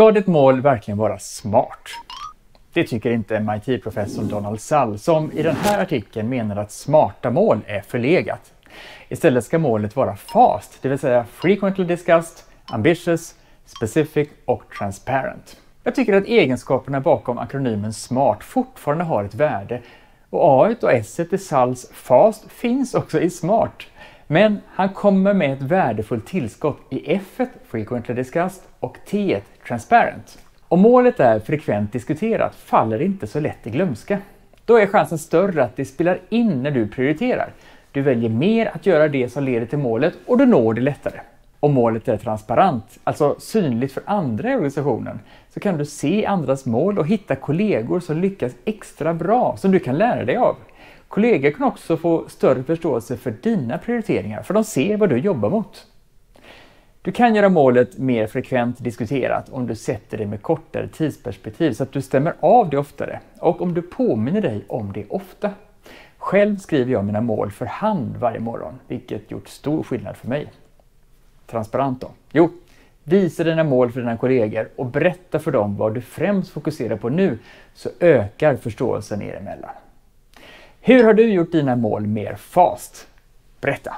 Ska ditt mål verkligen vara smart? Det tycker inte MIT-professorn Donald Sall som i den här artikeln menar att smarta mål är förlegat. Istället ska målet vara FAST, det vill säga Frequently Discussed, Ambitious, Specific och Transparent. Jag tycker att egenskaperna bakom akronymen SMART fortfarande har ett värde och A och S i Salls FAST finns också i SMART. Men han kommer med ett värdefullt tillskott i F, frequently discussed, och T, transparent. Om målet är frekvent diskuterat faller det inte så lätt i glömska. Då är chansen större att det spelar in när du prioriterar. Du väljer mer att göra det som leder till målet och du når det lättare. Om målet är transparent, alltså synligt för andra i organisationen, så kan du se andras mål och hitta kollegor som lyckas extra bra som du kan lära dig av. Kollegor kan också få större förståelse för dina prioriteringar, för de ser vad du jobbar mot. Du kan göra målet mer frekvent diskuterat om du sätter det med kortare tidsperspektiv så att du stämmer av det oftare och om du påminner dig om det ofta. Själv skriver jag mina mål för hand varje morgon, vilket gjort stor skillnad för mig. Transparent då? Jo, visa dina mål för dina kollegor och berätta för dem vad du främst fokuserar på nu så ökar förståelsen er emellan. Hur har du gjort dina mål mer fast? Berätta!